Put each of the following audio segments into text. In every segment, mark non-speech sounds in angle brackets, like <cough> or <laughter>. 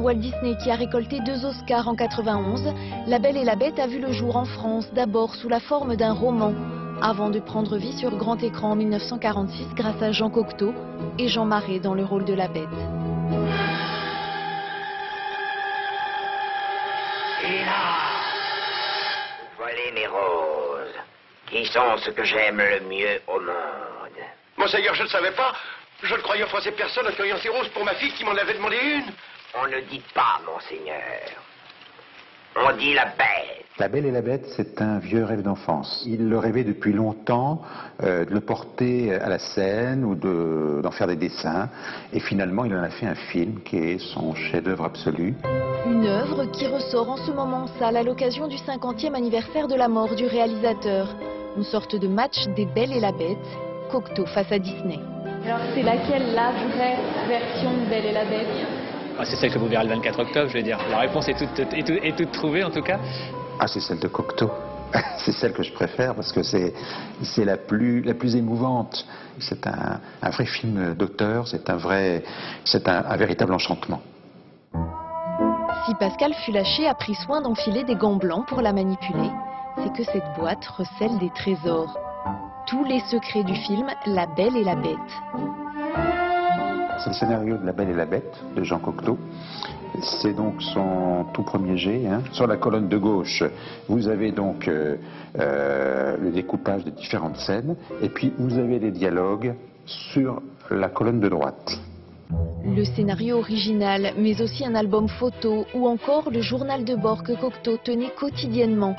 Walt Disney qui a récolté deux Oscars en 91, La Belle et la Bête a vu le jour en France, d'abord sous la forme d'un roman, avant de prendre vie sur grand écran en 1946 grâce à Jean Cocteau et Jean Marais dans le rôle de la Bête. Et là, voyez mes roses, qui sont ce que j'aime le mieux au monde? Monseigneur, je ne savais pas. Je ne croyais offenser personne en cueillant ces roses pour ma fille qui m'en avait demandé une. On ne dit pas, monseigneur. On dit la bête. La Belle et la Bête, c'est un vieux rêve d'enfance. Il le rêvait depuis longtemps euh, de le porter à la scène ou de- d'en faire des dessins. Et finalement, il en a fait un film qui est son chef-d'œuvre absolu. Une œuvre qui ressort en ce moment en salle à l'occasion du 50e anniversaire de la mort du réalisateur. Une sorte de match des Belles et la Bête, Cocteau face à Disney. Alors c'est laquelle la vraie version de Belle et la Bête? Ah, c'est celle que vous verrez le 24 octobre, je veux dire. La réponse est toute, est toute- est toute trouvée en tout cas. Ah, c'est celle de Cocteau. <laughs> c'est celle que je préfère parce que c'est c'est la plus la plus émouvante. C'est un, un vrai film d'auteur. C'est un vrai c'est un, un véritable enchantement. Si Pascal fut lâché a pris soin d'enfiler des gants blancs pour la manipuler, c'est que cette boîte recèle des trésors. Tous les secrets du film La Belle et la Bête. C'est le scénario de La Belle et la Bête de Jean Cocteau. C'est donc son tout premier jet. hein. Sur la colonne de gauche, vous avez donc euh, euh, le découpage des différentes scènes, et puis vous avez les dialogues sur la colonne de droite. Le scénario original, mais aussi un album photo ou encore le journal de bord que Cocteau tenait quotidiennement.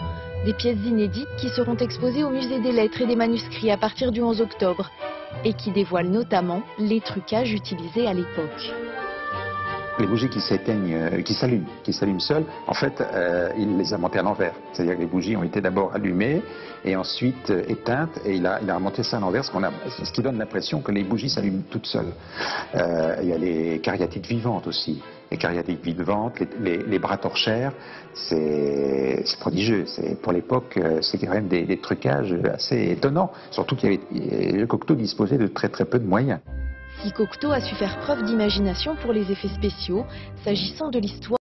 Des pièces inédites qui seront exposées au musée des lettres et des manuscrits à partir du 11 octobre et qui dévoilent notamment les trucages utilisés à l'époque. Les bougies qui s'éteignent, euh, qui s'allument, qui s'allument seules, en fait, euh, il les a montées à l'envers. C'est-à-dire que les bougies ont été d'abord allumées et ensuite euh, éteintes, et il a, il remonté ça à l'envers, ce, qui donne l'impression que les bougies s'allument toutes seules. Il y a les cariatides vivantes aussi. Les cariatides vivantes, les, bras torchères, c'est prodigieux. Pour l'époque, c'est quand même des, trucages assez étonnants. Surtout qu'il le Cocteau disposait de très très peu de moyens. Cocteau a su faire preuve d'imagination pour les effets spéciaux, s'agissant de l'histoire,